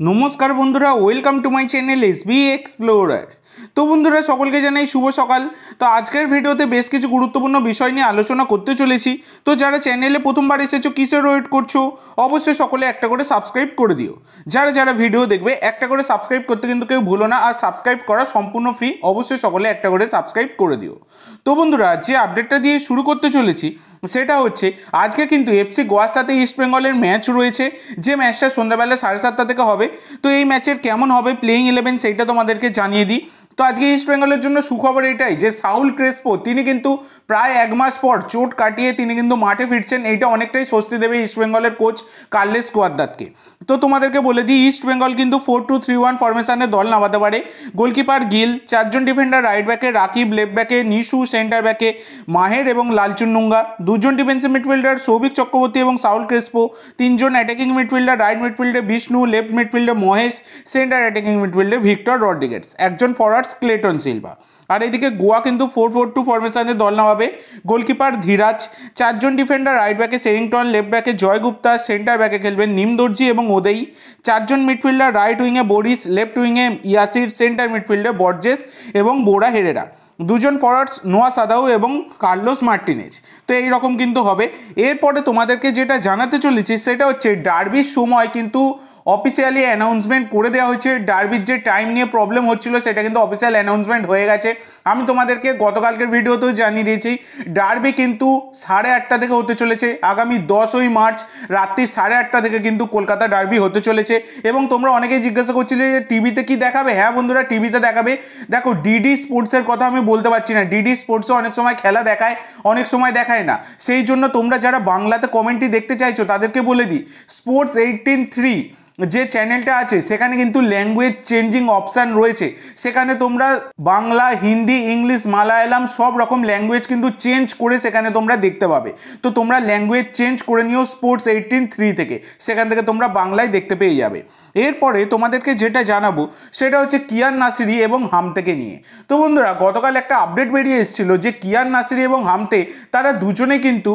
নমস্কার বন্ধুরা welcome to my channel S B explorer তো বন্ধুরা, সকলকে জানাই শুভ সকাল। তো আজকের ভিডিওতে বেশ কিছু গুরুত্বপূর্ণ বিষয় নিয়ে আলোচনা করতে চলেছি। তো যারা চ্যানেলে প্রথমবার এসেছ, কিসের ওয়েট করছ, অবশ্যই সকলে একটা করে সাবস্ক্রাইব করে দিও। যারা যারা ভিডিও দেখবে, একটা করে সাবস্ক্রাইব করতে কিন্তু কেউ ভুলো না, আর সাবস্ক্রাইব করা সম্পূর্ণ ফ্রি অবশ্যই সকলে একটা করে সাবস্ক্রাইব করে দিও। তো বন্ধুরা, যে আপডেটটা দিয়ে শুরু করতে চলেছি, সেটা হচ্ছে, আজকে কিন্তু এফসি গোয়ার সাথে ইস্ট বেঙ্গলের ম্যাচ রয়েছে, যে ম্যাচটা সন্ধ্যাবেলা সাড়ে সাতটা থেকে হবে। তো এই ম্যাচের কেমন হবে প্লেইং ইলেভেন সেইটা তোমাদেরকে জানিয়ে দিই। তো আজকে ইস্ট বেঙ্গলের জন্য সুখবর এটাই যে সাউল ক্রেসপো তিনি কিন্তু প্রায় এক মাস পর চোট কাটিয়ে তিনি কিন্তু মাঠে ফিরছেন। এইটা অনেকটাই স্বস্তি দেবে ইস্ট বেঙ্গলের কোচ কার্লেস কোয়াদ্দাতকে তো তোমাদেরকে বলে দিই ইস্ট বেঙ্গল কিন্তু ফোর টু থ্রি ওয়ান ফরমেশনে দল নামাতে পারে। গোলকিপার গিল চারজন ডিফেন্ডার রাইট ব্যাকে রাকিব লেফট ব্যাকে নিশু সেন্টার ব্যাকে মাহের এবং লালচুন্নুঙ্গা দুজন ডিফেন্সিভ মিডফিল্ডার সৌভিক চক্রবর্তী এবং সাউল ক্রেসপো তিনজন অ্যাটাকিং মিডফিল্ডার রাইট মিডফিল্ডে বিষ্ণু লেফট মিডফিল্ডে মহেশ সেন্টার অ্যাটাকিং মিডফিল্ডে ভিক্টর রড্রিগেটস একজন towards Clayton Silva. আর এদিকে গোয়া কিন্তু ফোর ফোর টু ফরমেশনে দল নামাবে। গোলকিপার ধীরাজ, চারজন ডিফেন্ডার রাইট ব্যাকে সেরিংটন লেফট ব্যাকে জয় গুপ্তা সেন্টার ব্যাকে খেলবেন নিম দর্জি এবং ওদেই। চারজন মিডফিল্ডার রাইট উইংয়ে বরিস লেফট উইংয়ে ইয়াসির সেন্টার মিডফিল্ডে বর্জেস এবং বোরা হেরেরা। দুজন ফরওয়ার্ডস নোয়া সাদাউ এবং কার্লোস মার্টিনেজ। তো এই রকম কিন্তু হবে। এরপরে তোমাদেরকে যেটা জানাতে চলেছি, সেটা হচ্ছে ডার্বির সময় কিন্তু অফিসিয়ালি অ্যানাউন্সমেন্ট করে দেওয়া হয়েছে। ডার্বির যে টাইম নিয়ে প্রবলেম হচ্ছিল, সেটা কিন্তু অফিসিয়াল অ্যানাউন্সমেন্ট হয়ে গেছে। আমি তোমাদেরকে গতকালকের ভিডিওতেও জানিয়ে দিয়েছি ডার্বি কিন্তু সাড়ে আটটা থেকে হতে চলেছে, আগামী দশই মার্চ রাত্রি সাড়ে আটটা থেকে কিন্তু কলকাতা ডার্বি হতে চলেছে। এবং তোমরা অনেকেই জিজ্ঞাসা করছিলে যে টিভিতে কি দেখাবে? হ্যাঁ বন্ধুরা, টিভিতে দেখাবে। দেখো ডিডি স্পোর্টসের কথা আমি বলতে পারছি না। ডিডি স্পোর্টসও অনেক সময় খেলা দেখায়, অনেক সময় দেখায় না। সেই জন্য তোমরা যারা বাংলাতে কমেন্টটি দেখতে চাইছো, তাদেরকে বলে দিই স্পোর্টস এইটিন থ্রি যে চ্যানেলটা আছে, সেখানে কিন্তু ল্যাঙ্গুয়েজ চেঞ্জিং অপশান রয়েছে। সেখানে তোমরা বাংলা, হিন্দি, ইংলিশ, মালায়ালাম সব রকম ল্যাঙ্গুয়েজ কিন্তু চেঞ্জ করে সেখানে তোমরা দেখতে পাবে। তো তোমরা ল্যাঙ্গুয়েজ চেঞ্জ করে নিও স্পোর্টস এইটিন থ্রি থেকে। সেখান থেকে তোমরা বাংলায় দেখতে পেয়ে যাবে। এরপরে তোমাদেরকে যেটা জানাব, সেটা হচ্ছে কিয়ান নাসিরি এবং হামতেকে নিয়ে। তো বন্ধুরা, গতকাল একটা আপডেট বেরিয়ে এসেছিল যে কিয়ান নাসিরি এবং হামতে, তারা দুজনে কিন্তু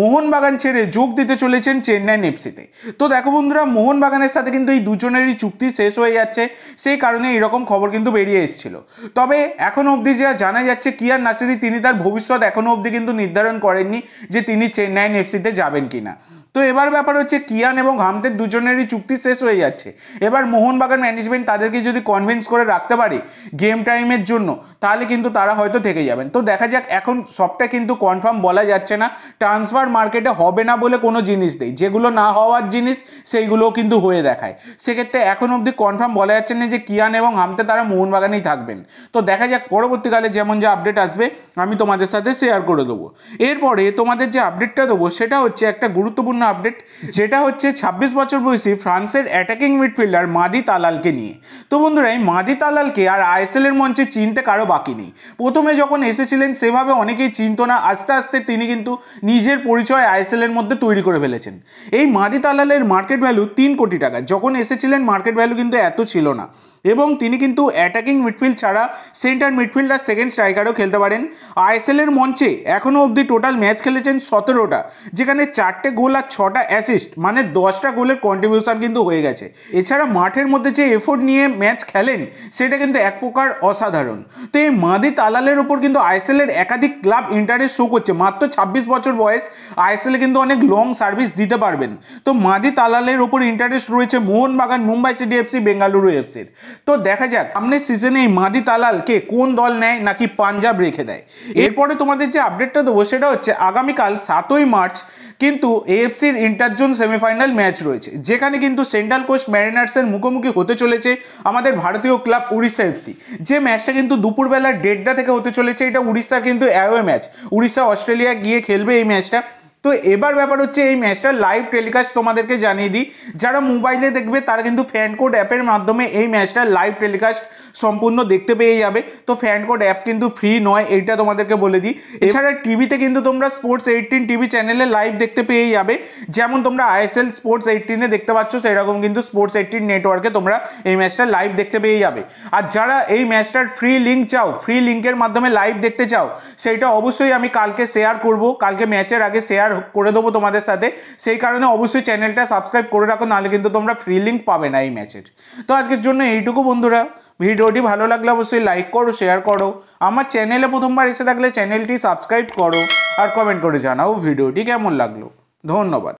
মোহনবাগান ছেড়ে যোগ দিতে চলেছেন চেন্নাই নেপসিতে। তো দেখো বন্ধুরা, মোহনবাগানের সাথে কিন্তু এই দুজনেরই চুক্তি শেষ হয়ে যাচ্ছে। সেই কারণে এরকম খবর কিন্তু বেরিয়ে এসেছিল। তবে এখনও অবধি যা জানা যাচ্ছে কিয়ার নাসিরি, তিনি তার ভবিষ্যৎ এখনও অবধি কিন্তু নির্ধারণ করেননি যে তিনি চেন্নাইন এফসিতে যাবেন কিনা। তো এবার ব্যাপার হচ্ছে কিয়ান এবং হামদের দুজনেরই চুক্তি শেষ হয়ে যাচ্ছে। এবার মোহনবাগান ম্যানেজমেন্ট তাদেরকে যদি কনভিন্স করে রাখতে পারে গেম টাইমের জন্য, তাহলে কিন্তু তারা হয়তো থেকে যাবেন। তো দেখা যাক, এখন সবটা কিন্তু কনফার্ম বলা যাচ্ছে না। ট্রান্সফার মার্কেটে হবে না বলে কোনো জিনিস নেই। যেগুলো না হওয়ার জিনিস, সেইগুলোও কিন্তু হয়ে দেখায়। সেক্ষেত্রে এখন অবধি কনফার্ম বলা যাচ্ছে না যে কিয়ান এবং হামতে তারা মোহনবাগানেই থাকবেন। তো দেখা যাক, পরবর্তীকালে যেমন যে আপডেট আসবে, আমি তোমাদের সাথে শেয়ার করে দেবো। এরপরে তোমাদের যে আপডেটটা দেবো, সেটা হচ্ছে একটা গুরুত্বপূর্ণ আপডেট যেটা হচ্ছে ছাব্বিশ বছর বয়সী ফ্রান্সের অ্যাটাকিং মিডফিল্ডার মাদি তালালকে নিয়ে। তো বন্ধুরা, এই মাদি তালালকে আর আইএসএল এর মঞ্চে চিনতে কারও বাকি নেই। প্রথমে যখন এসেছিলেন, সেভাবে অনেকেই চিনত না, আস্তে আস্তে তিনি কিন্তু নিজের পরিচয় আইএসএল এর মধ্যে তৈরি করে ফেলেছেন। এই মাদি তালালের মার্কেট ভ্যালু তিন কোটি টাকা। যখন এসেছিলেন মার্কেট ভ্যালু কিন্তু এত ছিল না। এবং তিনি কিন্তু অ্যাটাকিং মিডফিল্ড ছাড়া সেন্টার মিডফিল্ড আর সেকেন্ড স্ট্রাইকারও খেলতে পারেন। আইএসএল এর মঞ্চে এখনও অবধি টোটাল ম্যাচ খেলেছেন সতেরোটা, যেখানে চারটে গোল আর ছটা অ্যাসিস্ট মানে দশটা গোলের কন্ট্রিবিউশন কিন্তু হয়ে গেছে। এছাড়া মাঠের মধ্যে যে এফোর্ট নিয়ে ম্যাচ খেলেন সেটা কিন্তু এক প্রকার অসাধারণ। তো এই মাদি তালালের ওপর কিন্তু আইএসএল এর একাধিক ক্লাব ইন্টারেস্ট শো করছে। মাত্র ছাব্বিশ বছর বয়স আইএসএলে কিন্তু অনেক লং সার্ভিস দিতে পারবেন। তো মাদি তালালের ওপর ইন্টারেস্ট রয়েছে মোহনবাগান মুম্বাই সিটি এফসি বেঙ্গালুরু এফসির তো দেখা যাক সামনের সিজনে এই মাদি তালালকে কোন দল নেয় নাকি পাঞ্জাব রেখে দেয়। এরপরে তোমাদের যে আপডেটটা দেবো সেটা হচ্ছে আগামীকাল সাতই মার্চ কিন্তু এএফসির ইন্টারজোন সেমিফাইনাল ম্যাচ রয়েছে, যেখানে কিন্তু সেন্ট্রাল কোস্ট ম্যারিনার্সের মুখোমুখি হতে চলেছে আমাদের ভারতীয় ক্লাব উড়িষ্যা এফসি। যে ম্যাচটা কিন্তু দুপুরবেলা দেড়টা থেকে হতে চলেছে, এটা উড়িষ্যার কিন্তু অ্যাওয়ে ম্যাচ উড়িষ্যা অস্ট্রেলিয়া গিয়ে খেলবে এই ম্যাচটা। তো এবার ব্যাপার হচ্ছে এই ম্যাচটা লাইভ টেলিকাস্ট তোমাদেরকে জানিয়ে দিই। যারা মোবাইলে দেখবে, তারা কিন্তু ফ্যান কোড অ্যাপের মাধ্যমে এই ম্যাচটা লাইভ টেলিকাস্ট সম্পূর্ণ দেখতে পেয়ে যাবে। তো ফ্যান কোড অ্যাপ কিন্তু ফ্রি নয়, এইটা তোমাদেরকে বলে দিই। এছাড়া টিভিতে কিন্তু তোমরা স্পোর্টস এইটিন টিভি চ্যানেলে লাইভ দেখতে পেয়ে যাবে। যেমন তোমরা আইএসএল স্পোর্টস এইটিনে দেখতে পাচ্ছ, সেরকম কিন্তু স্পোর্টস এইটিন নেটওয়ার্কে তোমরা এই ম্যাচটা লাইভ দেখতে পেয়ে যাবে। আর যারা এই ম্যাচটার ফ্রি লিঙ্ক চাও ফ্রি লিঙ্কের মাধ্যমে লাইভ দেখতে চাও, সেইটা অবশ্যই আমি কালকে শেয়ার করব। কালকে ম্যাচের আগে শেয়ার করে দেবো তোমাদের সাথে। সেই কারণে অবশ্যই চ্যানেলটা সাবস্ক্রাইব করে রাখো, নাহলে কিন্তু তোমরা ফ্রি লিঙ্ক পাবে না এই ম্যাচের তো আজকের জন্য এইটুকু বন্ধুরা। ভিডিওটি ভালো লাগলে অবশ্যই লাইক করো শেয়ার করো। আমার চ্যানেলে প্রথমবার এসে থাকলে চ্যানেলটি সাবস্ক্রাইব করো আর কমেন্ট করে জানাও ভিডিওটি কেমন লাগল। ধন্যবাদ।